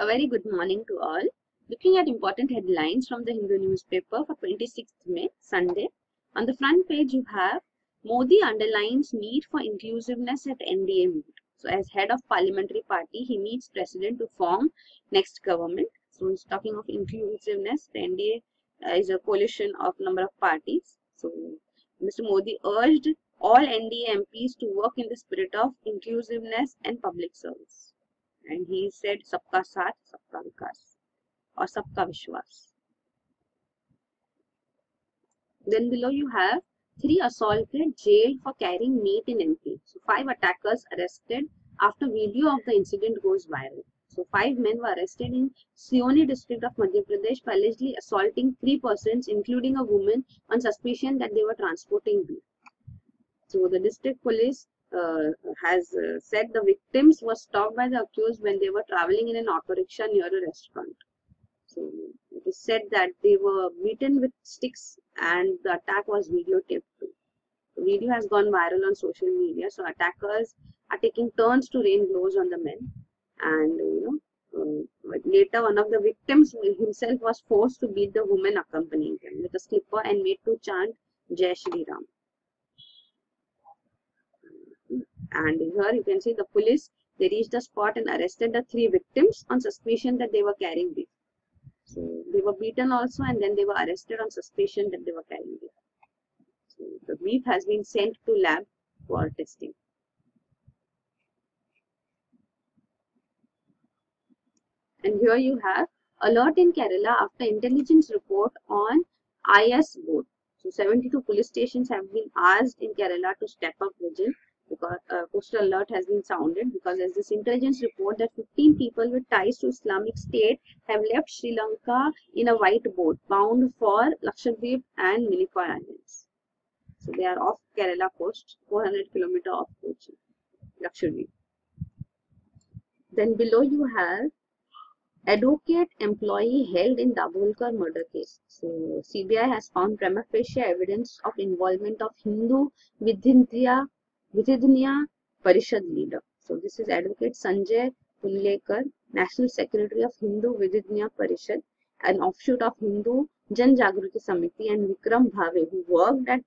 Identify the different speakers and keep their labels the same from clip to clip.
Speaker 1: A very good morning to all. Looking at important headlines from the Hindu newspaper for 26th May, Sunday. On the front page, you have Modi underlines need for inclusiveness at NDA meet. So, as head of parliamentary party, he meets president to form next government. So, he's talking of inclusiveness. The NDA uh, is a coalition of number of parties. So, Mr. Modi urged all NDA MPs to work in the spirit of inclusiveness and public service. And he said, Sabka Saath, Sabka Vikas or Sabka Vishwas. Then below you have three assaulted jailed for carrying meat in MP. So five attackers arrested after video of the incident goes viral. So five men were arrested in Seoni district of Madhya Pradesh for allegedly assaulting three persons including a woman on suspicion that they were transporting beef. So the district police uh, has uh, said the victims were stopped by the accused when they were traveling in an auto rickshaw near a restaurant. So it is said that they were beaten with sticks and the attack was videotaped too. The video has gone viral on social media. So attackers are taking turns to rain blows on the men. And you know, uh, later one of the victims himself was forced to beat the woman accompanying him with a slipper and made to chant Jai Shri Ram. And here you can see the police, they reached the spot and arrested the three victims on suspicion that they were carrying beef. So they were beaten also and then they were arrested on suspicion that they were carrying beef. So the beef has been sent to lab for testing. And here you have alert in Kerala after intelligence report on IS boat. So 72 police stations have been asked in Kerala to step up vigil because uh, coastal alert has been sounded because there's this intelligence report that 15 people with ties to Islamic State have left Sri Lanka in a white boat bound for Lakshadweep and Minicoy Islands. So they are off Kerala coast, 400 kilometer off Kochi, Lakshadweep. Then below you have advocate employee held in Dabholkar murder case. So CBI has found prima facie evidence of involvement of Hindu Vidhintriya Vidhiniya Parishad leader. So this is Advocate Sanjay Punlekar, National Secretary of Hindu Vidhiniya Parishad, an offshoot of Hindu Jan Jagruti Samiti and Vikram Bhave who worked at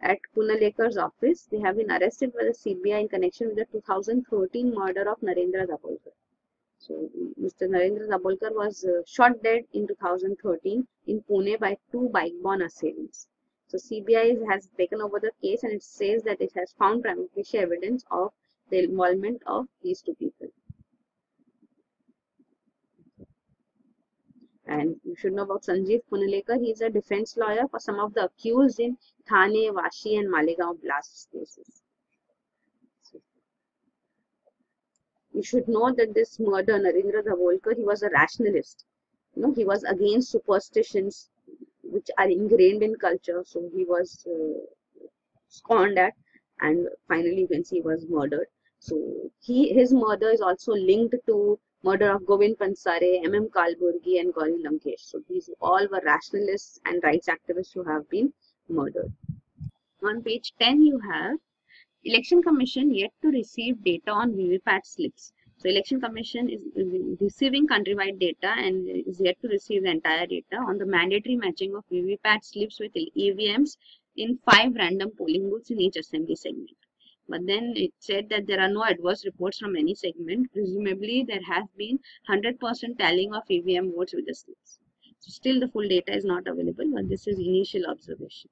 Speaker 1: at Punalekar's office. They have been arrested by the CBI in connection with the 2013 murder of Narendra Dabholkar. So Mr. Narendra Dabholkar was uh, shot dead in 2013 in Pune by two bike-borne assailants. So CBI has taken over the case and it says that it has found prima facie evidence of the involvement of these two people. And you should know about Sanjeev Punalekar. He is a defense lawyer for some of the accused in Thane, Vashi and Malegaon blast cases. you should know that this murder, Narendra Dabholkar, he was a rationalist. You know, he was against superstitions which are ingrained in culture. So he was uh, scorned at, and finally, you can see, he was murdered. So he his murder is also linked to murder of Govind Pansare, M.M. Kalburgi, and Gauri Lankesh. So these all were rationalists and rights activists who have been murdered. On page 10, you have Election Commission yet to receive data on VVPAT slips. So Election Commission is receiving countrywide data and is yet to receive the entire data on the mandatory matching of VVPAT slips with EVMs in five random polling booths in each assembly segment. But then it said that there are no adverse reports from any segment. Presumably there has been 100% tallying of EVM votes with the slips. So still the full data is not available, but this is initial observation.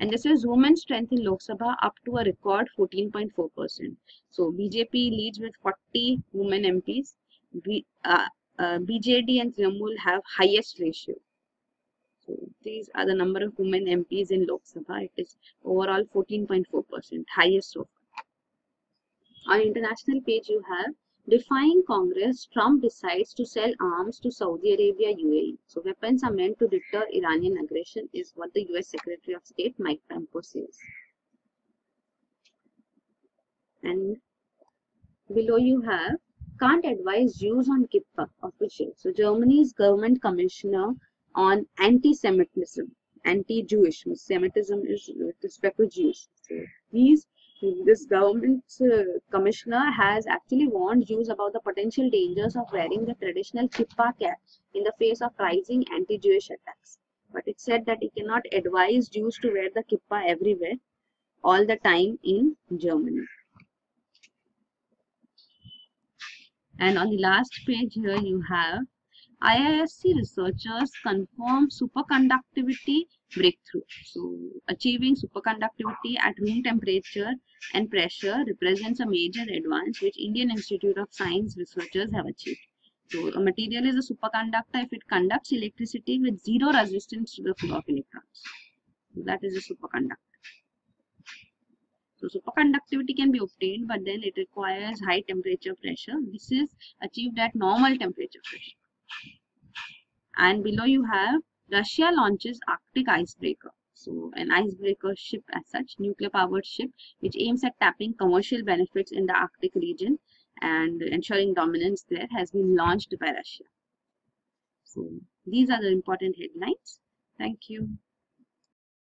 Speaker 1: And this is women's strength in Lok Sabha up to a record 14.4%. So BJP leads with 40 women MPs. B, uh, uh, BJD and Trinamool have highest ratio. So these are the number of women MPs in Lok Sabha. It is overall 14.4%, highest so far. On international page, you have Defying Congress, Trump decides to sell arms to Saudi Arabia UAE. So weapons are meant to deter Iranian aggression is what the US Secretary of State Mike Pompeo says. And below you have can't advise Jews on Kippah official. So Germany's government commissioner on anti-Semitism, anti-Jewish Semitism is with respect to Jews. So these this government uh, commissioner has actually warned Jews about the potential dangers of wearing the traditional kippah cap in the face of rising anti-Jewish attacks. But it said that it cannot advise Jews to wear the kippah everywhere, all the time in Germany. And on the last page here you have IISc researchers confirm superconductivity breakthrough. So achieving superconductivity at room temperature and pressure represents a major advance which Indian Institute of Science researchers have achieved. So a material is a superconductor if it conducts electricity with zero resistance to the flow of electrons. So that is a superconductor. So superconductivity can be obtained but then it requires high temperature pressure. This is achieved at normal temperature pressure. And below you have Russia launches Arctic icebreaker. So an icebreaker ship as such, nuclear powered ship, which aims at tapping commercial benefits in the Arctic region and ensuring dominance there has been launched by Russia. So these are the important headlines. Thank you.